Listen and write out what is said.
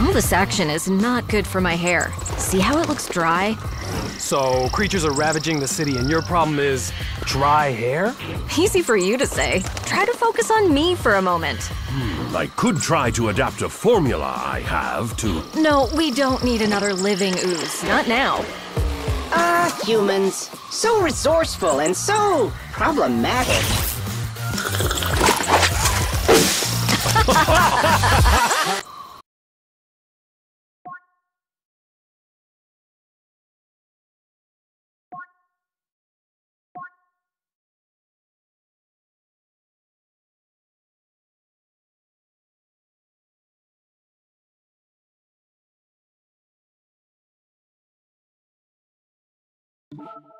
All this action is not good for my hair. See how it looks dry? So, creatures are ravaging the city, and your problem is dry hair? Easy for you to say. Try to focus on me for a moment. I could try to adapt a formula I have to. No, we don't need another living ooze. Not now. Ah, humans. So resourceful and so problematic. You